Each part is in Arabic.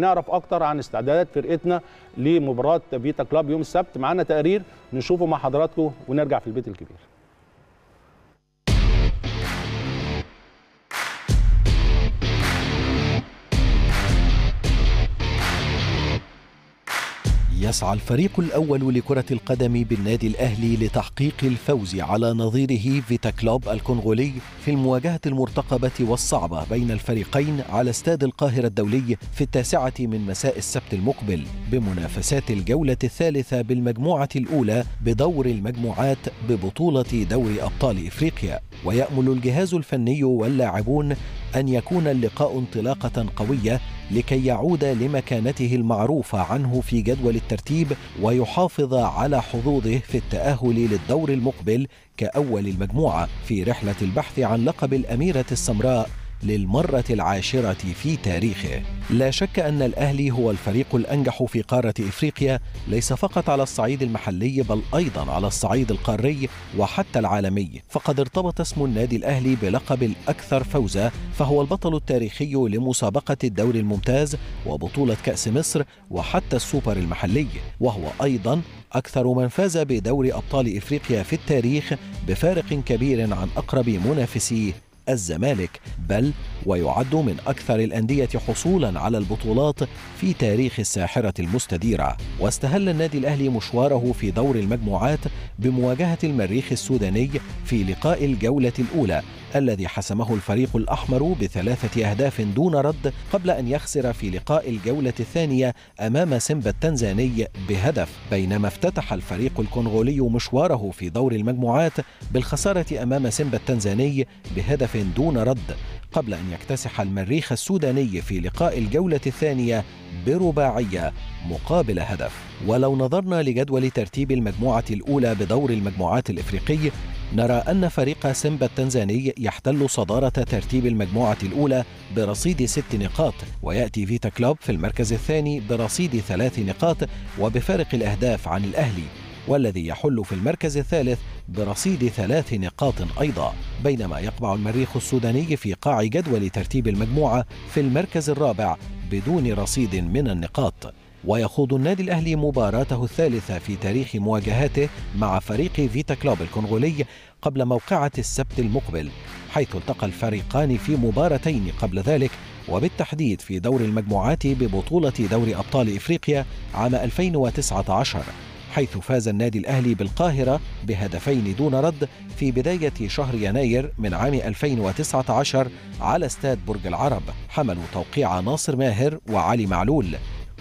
نعرف أكتر عن استعدادات فرقتنا لمباراة فيتا كلاب يوم السبت. معانا تقرير نشوفه مع حضراتكم ونرجع في البيت الكبير. يسعى الفريق الأول لكرة القدم بالنادي الأهلي لتحقيق الفوز على نظيره فيتا كلوب الكونغولي في المواجهة المرتقبة والصعبة بين الفريقين على استاد القاهرة الدولي في التاسعة من مساء السبت المقبل بمنافسات الجولة الثالثة بالمجموعة الأولى بدور المجموعات ببطولة دوري أبطال إفريقيا. ويأمل الجهاز الفني واللاعبون أن يكون اللقاء انطلاقة قوية لكي يعود لمكانته المعروفة عنه في جدول الترتيب ويحافظ على حظوظه في التأهل للدور المقبل كأول المجموعة في رحلة البحث عن لقب الأميرة السمراء. للمرة العاشرة في تاريخه. لا شك أن الأهلي هو الفريق الأنجح في قارة إفريقيا ليس فقط على الصعيد المحلي بل أيضا على الصعيد القاري وحتى العالمي، فقد ارتبط اسم النادي الأهلي بلقب الأكثر فوزا فهو البطل التاريخي لمسابقة الدوري الممتاز وبطولة كأس مصر وحتى السوبر المحلي، وهو أيضا أكثر من فاز بدوري أبطال إفريقيا في التاريخ بفارق كبير عن أقرب منافسيه الزمالك بل ويعد من أكثر الأندية حصولا على البطولات في تاريخ الساحرة المستديرة. واستهل النادي الأهلي مشواره في دور المجموعات بمواجهة المريخ السوداني في لقاء الجولة الأولى الذي حسمه الفريق الأحمر بثلاثة أهداف دون رد قبل أن يخسر في لقاء الجولة الثانية أمام سيمبا التنزاني بهدف. بينما افتتح الفريق الكونغولي مشواره في دور المجموعات بالخسارة أمام سيمبا التنزاني بهدف دون رد قبل أن يكتسح المريخ السوداني في لقاء الجولة الثانية برباعية مقابل هدف. ولو نظرنا لجدول ترتيب المجموعة الأولى بدور المجموعات الإفريقي نرى أن فريق سيمبا التنزاني يحتل صدارة ترتيب المجموعة الأولى برصيد ست نقاط ويأتي فيتا كلوب في المركز الثاني برصيد ثلاث نقاط وبفارق الأهداف عن الأهلي والذي يحل في المركز الثالث برصيد ثلاث نقاط أيضا. بينما يقبع المريخ السوداني في قاع جدول ترتيب المجموعة في المركز الرابع بدون رصيد من النقاط. ويخوض النادي الأهلي مباراته الثالثة في تاريخ مواجهاته مع فريق فيتا كلوب الكونغولي قبل موقعة السبت المقبل حيث التقى الفريقان في مباراتين قبل ذلك وبالتحديد في دور المجموعات ببطولة دوري أبطال إفريقيا عام 2019 حيث فاز النادي الأهلي بالقاهرة بهدفين دون رد في بداية شهر يناير من عام 2019 على استاد برج العرب حملوا توقيع ناصر ماهر وعلي معلول.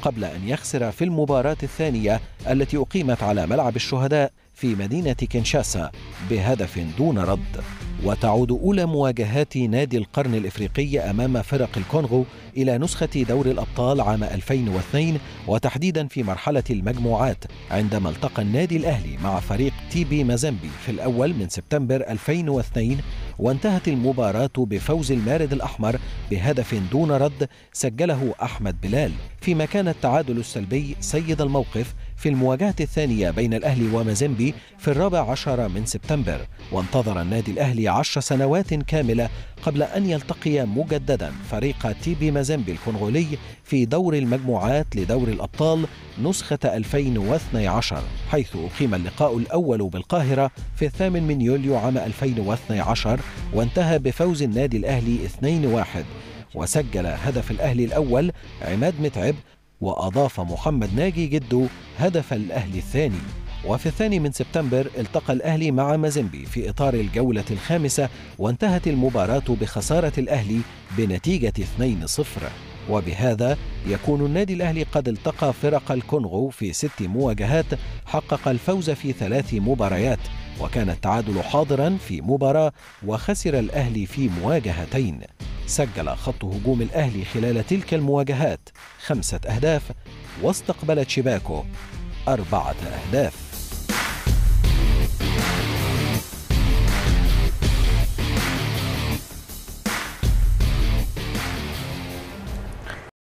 قبل أن يخسر في المباراة الثانية التي أقيمت على ملعب الشهداء في مدينة كينشاسا بهدف دون رد. وتعود أولى مواجهات نادي القرن الإفريقي أمام فرق الكونغو إلى نسخة دور الأبطال عام 2002 وتحديدا في مرحلة المجموعات عندما التقى النادي الأهلي مع فريق تي بي مازامبي في الأول من سبتمبر 2002 وانتهت المباراة بفوز المارد الأحمر بهدف دون رد سجله أحمد بلال فيما كان التعادل السلبي سيد الموقف في المواجهة الثانية بين الأهلي ومازيمبي في الرابع عشر من سبتمبر وانتظر النادي الأهلي عشر سنوات كاملة قبل أن يلتقي مجددا فريق تي بي مازيمبي الكونغولي في دور المجموعات لدور الأبطال نسخة 2012 حيث أقيم اللقاء الأول بالقاهرة في الثامن من يوليو عام 2012 وانتهى بفوز النادي الأهلي 2-1 وسجل هدف الأهلي الأول عماد متعب وأضاف محمد ناجي جدو هدف الأهلي الثاني. وفي الثاني من سبتمبر التقى الأهلي مع مازيمبي في إطار الجولة الخامسة وانتهت المباراة بخسارة الأهلي بنتيجة 2-0 وبهذا يكون النادي الأهلي قد التقى فرق الكونغو في ست مواجهات حقق الفوز في ثلاث مباريات وكان التعادل حاضرا في مباراة وخسر الأهلي في مواجهتين. سجل خط هجوم الأهلي خلال تلك المواجهات خمسة أهداف واستقبلت شباكه أربعة أهداف.